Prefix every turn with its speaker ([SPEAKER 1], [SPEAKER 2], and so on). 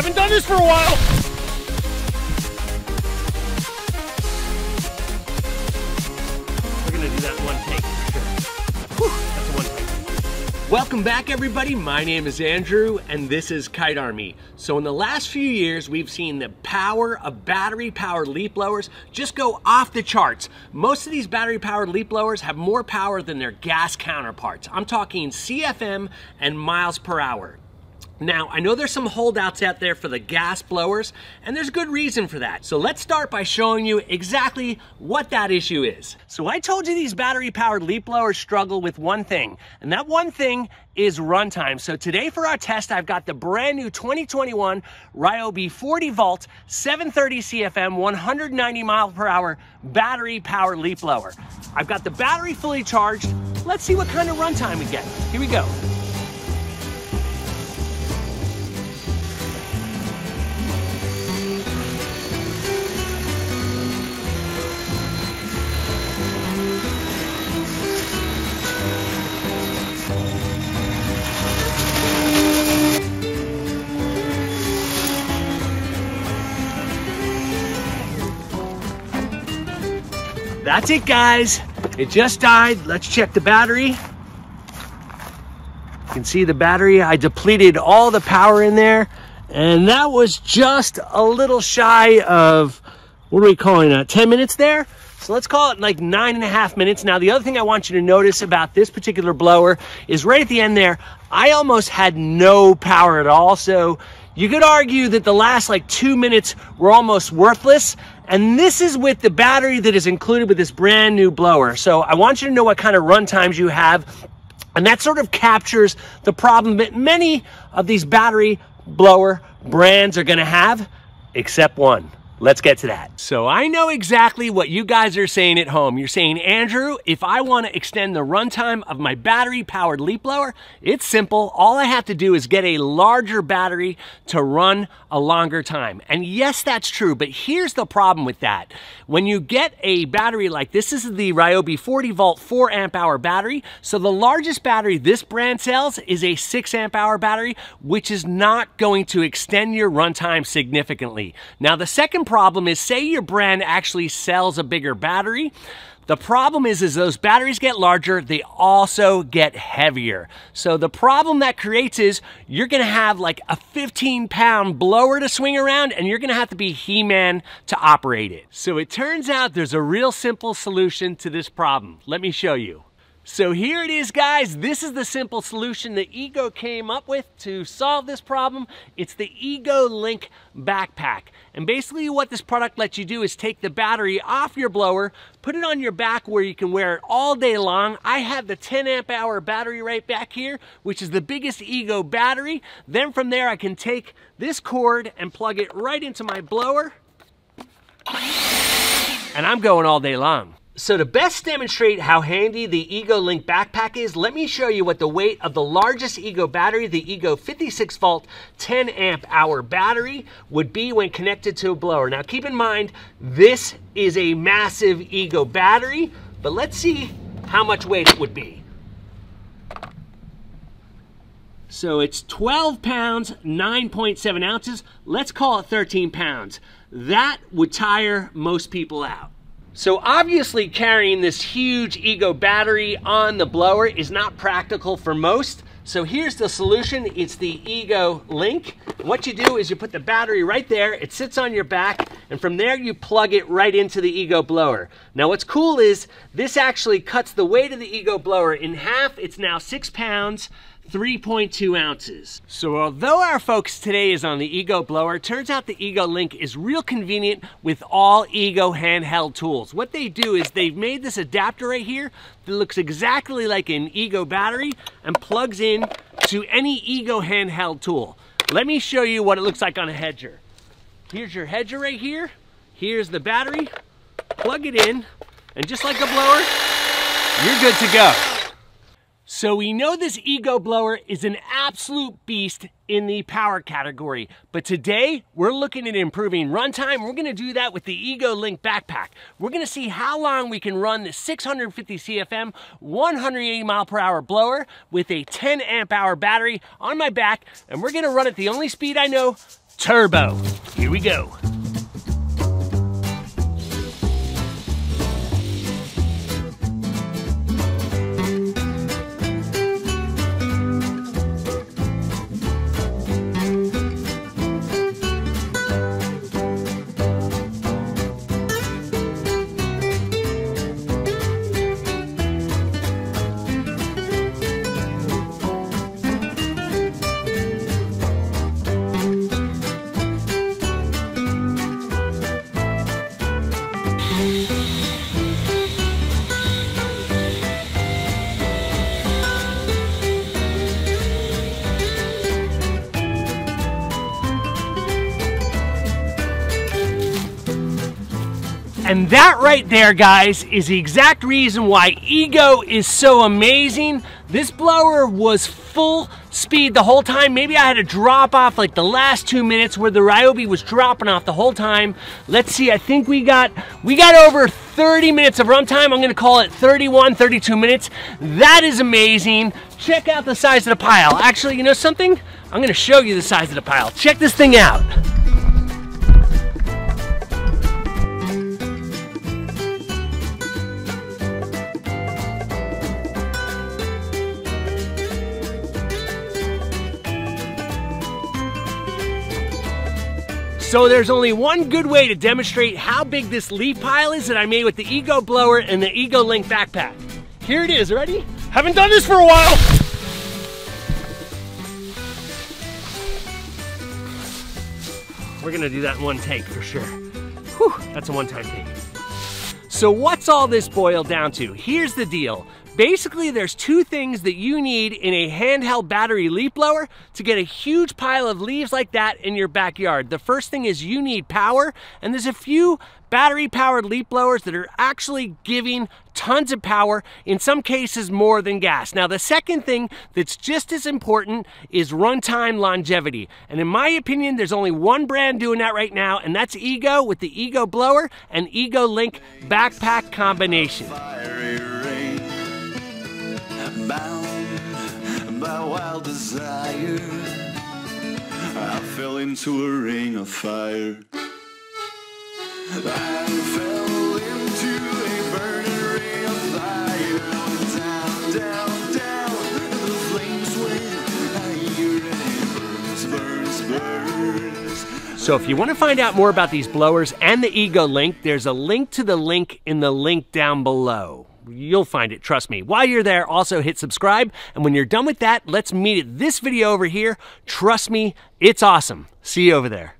[SPEAKER 1] Haven't done this for a while. We're gonna do that in one take that's a one take. Welcome back everybody, my name is Andrew and this is Kite Army. So in the last few years we've seen the power of battery powered leaf blowers just go off the charts. Most of these battery powered leaf blowers have more power than their gas counterparts. I'm talking CFM and miles per hour. Now, I know there's some holdouts out there for the gas blowers, and there's good reason for that. So let's start by showing you exactly what that issue is. So I told you these battery powered leaf blowers struggle with one thing, and that one thing is runtime. So today for our test, I've got the brand new 2021 Ryobi 40 volt 730 CFM 190 mile per hour battery powered leaf blower. I've got the battery fully charged. Let's see what kind of runtime we get. Here we go. That's it, guys. It just died. Let's check the battery. You can see the battery. I depleted all the power in there. And that was just a little shy of, what are we calling that, 10 minutes there? So let's call it like nine and a half minutes. Now, the other thing I want you to notice about this particular blower is right at the end there, I almost had no power at all. So you could argue that the last like two minutes were almost worthless. And this is with the battery that is included with this brand new blower. So I want you to know what kind of run times you have. And that sort of captures the problem that many of these battery blower brands are gonna have, except one. Let's get to that. So I know exactly what you guys are saying at home. You're saying, Andrew, if I want to extend the runtime of my battery powered leaf blower, it's simple. All I have to do is get a larger battery to run a longer time. And yes, that's true, but here's the problem with that. When you get a battery like this, this is the Ryobi 40 volt 4 amp hour battery. So the largest battery this brand sells is a 6 amp hour battery, which is not going to extend your runtime significantly. Now, the second problem is say your brand actually sells a bigger battery. The problem is, is those batteries get larger, they also get heavier. So the problem that creates is you're gonna have like a 15 pound blower to swing around and you're gonna have to be He-Man to operate it. So it turns out there's a real simple solution to this problem. Let me show you. So here it is, guys. This is the simple solution that Ego came up with to solve this problem. It's the Ego Link backpack. And basically what this product lets you do is take the battery off your blower, put it on your back where you can wear it all day long. I have the 10 amp hour battery right back here, which is the biggest Ego battery. Then from there, I can take this cord and plug it right into my blower. And I'm going all day long. So to best demonstrate how handy the Ego Link backpack is, let me show you what the weight of the largest Ego battery, the Ego 56 volt 10 amp hour battery would be when connected to a blower. Now keep in mind, this is a massive Ego battery, but let's see how much weight it would be. So it's 12 pounds, 9.7 ounces. Let's call it 13 pounds. That would tire most people out. So obviously carrying this huge Ego battery on the blower is not practical for most. So here's the solution. It's the Ego Link. What you do is you put the battery right there. It sits on your back. And from there, you plug it right into the Ego blower. Now what's cool is this actually cuts the weight of the Ego blower in half. It's now six pounds. 3.2 ounces. So although our focus today is on the Ego blower, turns out the Ego Link is real convenient with all Ego handheld tools. What they do is they've made this adapter right here that looks exactly like an Ego battery and plugs in to any Ego handheld tool. Let me show you what it looks like on a hedger. Here's your hedger right here. Here's the battery. Plug it in, and just like a blower, you're good to go. So we know this Ego blower is an absolute beast in the power category, but today we're looking at improving runtime. We're gonna do that with the Ego Link backpack. We're gonna see how long we can run the 650 CFM, 180 mile per hour blower with a 10 amp hour battery on my back, and we're gonna run at the only speed I know, turbo. Here we go. And that right there, guys, is the exact reason why Ego is so amazing. This blower was full speed the whole time. Maybe I had to drop off like the last two minutes where the Ryobi was dropping off the whole time. Let's see, I think we got, we got over 30 minutes of runtime. I'm gonna call it 31, 32 minutes. That is amazing. Check out the size of the pile. Actually, you know something? I'm gonna show you the size of the pile. Check this thing out. So there's only one good way to demonstrate how big this leaf pile is that I made with the Ego blower and the Ego Link backpack. Here it is, ready? Haven't done this for a while. We're gonna do that in one take for sure. Whew, that's a one-time take. So what's all this boiled down to? Here's the deal. Basically, there's two things that you need in a handheld battery leaf blower to get a huge pile of leaves like that in your backyard. The first thing is you need power, and there's a few battery powered leaf blowers that are actually giving tons of power, in some cases more than gas. Now, the second thing that's just as important is runtime longevity. And in my opinion, there's only one brand doing that right now, and that's Ego with the Ego blower and Ego Link backpack combination by wild desire. I fell into a ring of fire. I fell into a burning ring of fire. Down, down, down, the flames went burns, burns, burns. So if you want to find out more about these blowers and the Ego Link, there's a link to the link in the link down below. You'll find it, trust me. While you're there, also hit subscribe. And when you're done with that, let's meet at this video over here. Trust me, it's awesome. See you over there.